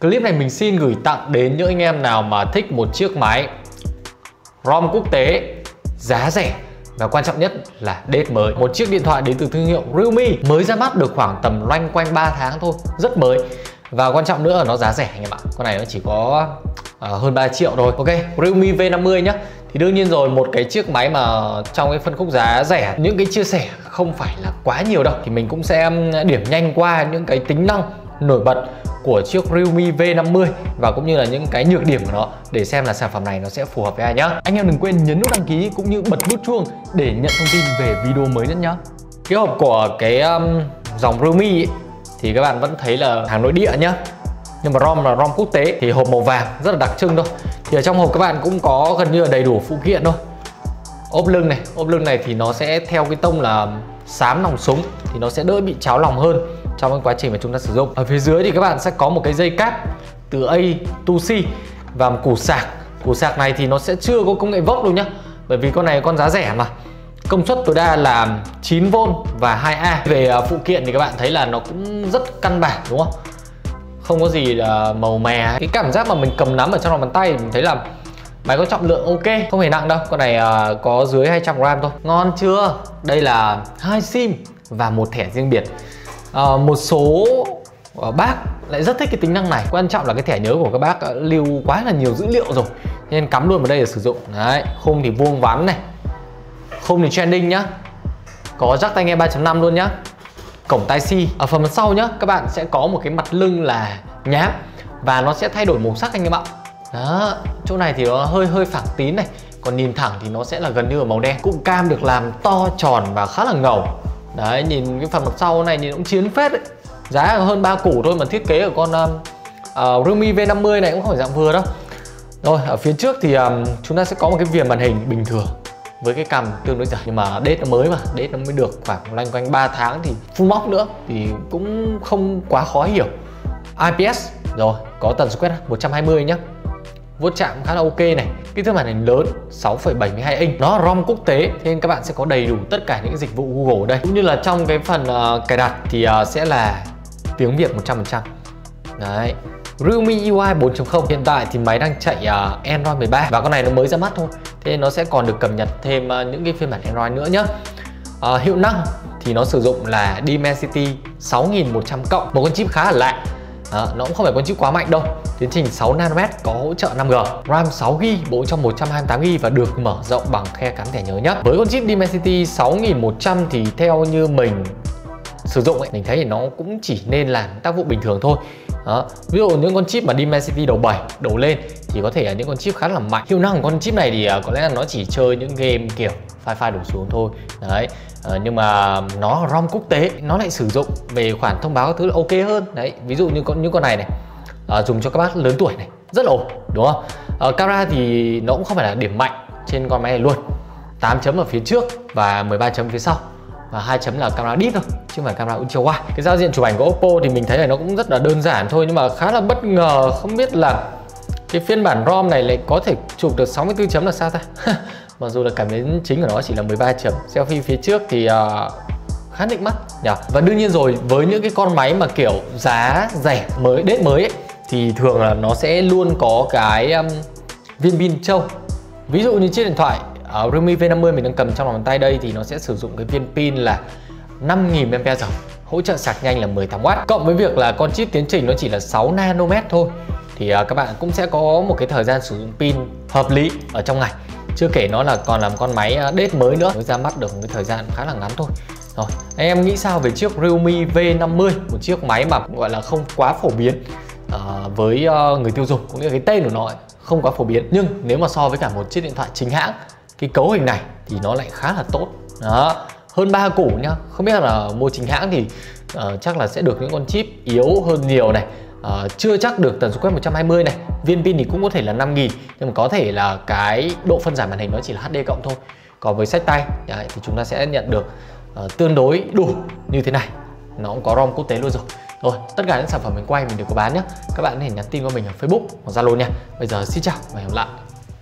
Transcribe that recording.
Clip này mình xin gửi tặng đến những anh em nào mà thích một chiếc máy ROM quốc tế giá rẻ và quan trọng nhất là date mới. Một chiếc điện thoại đến từ thương hiệu Realme mới ra mắt được khoảng tầm loanh quanh 3 tháng thôi Rất mới. Và quan trọng nữa là nó giá rẻ anh em ạ. Con này nó chỉ có uh, hơn 3 triệu thôi. Ok, Realme V50 nhá. Thì đương nhiên rồi một cái chiếc máy mà trong cái phân khúc giá rẻ những cái chia sẻ không phải là quá nhiều đâu. Thì mình cũng sẽ điểm nhanh qua những cái tính năng nổi bật của chiếc Realme V50 và cũng như là những cái nhược điểm của nó để xem là sản phẩm này nó sẽ phù hợp với ai nhá. Anh em đừng quên nhấn nút đăng ký cũng như bật nút chuông để nhận thông tin về video mới nhất nhá. Cái hộp của cái um, dòng Realme ấy, thì các bạn vẫn thấy là hàng nội địa nhá. Nhưng mà ROM là ROM quốc tế thì hộp màu vàng rất là đặc trưng thôi. Thì ở trong hộp các bạn cũng có gần như là đầy đủ phụ kiện thôi. Ốp lưng này, ốp lưng này thì nó sẽ theo cái tông là xám nòng súng thì nó sẽ đỡ bị cháo lòng hơn trong cái quá trình mà chúng ta sử dụng. Ở phía dưới thì các bạn sẽ có một cái dây cáp từ A to C và một củ sạc. Củ sạc này thì nó sẽ chưa có công nghệ vốc đâu nhá bởi vì con này con giá rẻ mà. Công suất tối đa là 9V và 2A về à, phụ kiện thì các bạn thấy là nó cũng rất căn bản đúng không? Không có gì là màu mè. Cái cảm giác mà mình cầm nắm ở trong lòng bàn tay mình thấy là Máy có trọng lượng ok, không hề nặng đâu. Con này uh, có dưới 200g thôi. Ngon chưa? Đây là hai sim và một thẻ riêng biệt à, một số ờ, bác lại rất thích cái tính năng này. Quan trọng là cái thẻ nhớ của các bác ờ, lưu quá là nhiều dữ liệu rồi nên cắm luôn vào đây để sử dụng. Đấy khung thì vuông vắn này khung thì trending nhá. Có jack tai nghe 3.5 luôn nhá. Cổng tai si ở phần sau nhá các bạn sẽ có một cái mặt lưng là nhám và nó sẽ thay đổi màu sắc anh em ạ. Đó chỗ này thì nó hơi hơi phẳng tín này còn nhìn thẳng thì nó sẽ là gần như ở màu đen cụm cam được làm to tròn và khá là ngầu đấy nhìn cái phần mặt sau này nhìn cũng chiến phết đấy. Giá hơn 3 củ thôi mà thiết kế của con uh, Realme V50 này cũng không phải dạng vừa đâu. Rồi ở phía trước thì um, chúng ta sẽ có một cái viền màn hình bình thường với cái cằm tương đối dài nhưng mà date nó mới mà date nó mới được khoảng loanh quanh 3 tháng thì full móc nữa thì cũng không quá khó hiểu. IPS rồi có tần số quét 120 nhá vô chạm khá là ok này. Kích thước màn hình lớn 6,72 inch. Nó ROM quốc tế nên các bạn sẽ có đầy đủ tất cả những dịch vụ Google ở đây. Cũng như là trong cái phần uh, cài đặt thì uh, sẽ là tiếng Việt 100% đấy. Realme UI 4.0 hiện tại thì máy đang chạy uh, Android 13 và con này nó mới ra mắt thôi. Thế nên nó sẽ còn được cập nhật thêm uh, những cái phiên bản Android nữa nhé uh, hiệu năng thì nó sử dụng là Dimensity 6100 cộng. Một con chip khá là lạ đó, nó cũng không phải con chip quá mạnh đâu. Tiến trình 6 nanomet có hỗ trợ 5G RAM 6GB bộ trong 128GB và được mở rộng bằng khe cắm thẻ nhớ nhất với con chip Dimensity 6100 thì theo như mình sử dụng ấy, mình thấy thì nó cũng chỉ nên làm tác vụ bình thường thôi. Đó. ví dụ những con chip mà Dimensity đầu 7 đầu lên thì có thể là những con chip khá là mạnh. Hiệu năng của con chip này thì à, có lẽ là nó chỉ chơi những game kiểu file file đổ xuống thôi. Đấy à, nhưng mà nó ROM quốc tế nó lại sử dụng về khoản thông báo các thứ là ok hơn. Đấy ví dụ như con những con này này à, dùng cho các bác lớn tuổi này rất là ổn đúng không? À, camera thì nó cũng không phải là điểm mạnh trên con máy này luôn. 8 chấm ở phía trước và 13 chấm phía sau và hai chấm là camera deep thôi chứ không phải camera ultra wide. Cái giao diện chụp ảnh của Oppo thì mình thấy là nó cũng rất là đơn giản thôi nhưng mà khá là bất ngờ không biết là cái phiên bản ROM này lại có thể chụp được 64 chấm là sao ta? mặc dù là cảm biến chính của nó chỉ là 13 chấm selfie phía trước thì uh, khá định mắt nhỉ? Và đương nhiên rồi với những cái con máy mà kiểu giá rẻ mới đết mới ấy, thì thường là nó sẽ luôn có cái um, viên pin trâu. Ví dụ như chiếc điện thoại uh, Realme V50 mình đang cầm trong lòng tay đây thì nó sẽ sử dụng cái viên pin là 5000 mAh hỗ trợ sạc nhanh là 18W cộng với việc là con chip tiến trình nó chỉ là 6 nanomet thôi thì uh, các bạn cũng sẽ có một cái thời gian sử dụng pin hợp lý ở trong ngày chưa kể nó là còn làm con máy à, đết mới nữa. Mới ra mắt được một cái thời gian khá là ngắn thôi. Rồi anh em nghĩ sao về chiếc Realme V50 một chiếc máy mà gọi là không quá phổ biến uh, với uh, người tiêu dùng cũng như cái tên của nó ấy, không quá phổ biến. Nhưng nếu mà so với cả một chiếc điện thoại chính hãng cái cấu hình này thì nó lại khá là tốt. Đó hơn ba củ nhá. Không biết là mua chính hãng thì uh, chắc là sẽ được những con chip yếu hơn nhiều này uh, chưa chắc được tần số quét 120 này. Viên pin thì cũng có thể là 5000 nhưng mà có thể là cái độ phân giải màn hình nó chỉ là HD cộng thôi. Còn với sách tay đấy, thì chúng ta sẽ nhận được uh, tương đối đủ như thế này. Nó cũng có ROM quốc tế luôn rồi. Rồi tất cả những sản phẩm mình quay mình đều có bán nhé các bạn có thể nhắn tin qua mình ở Facebook hoặc Zalo nha. Bây giờ xin chào và hẹn gặp lại.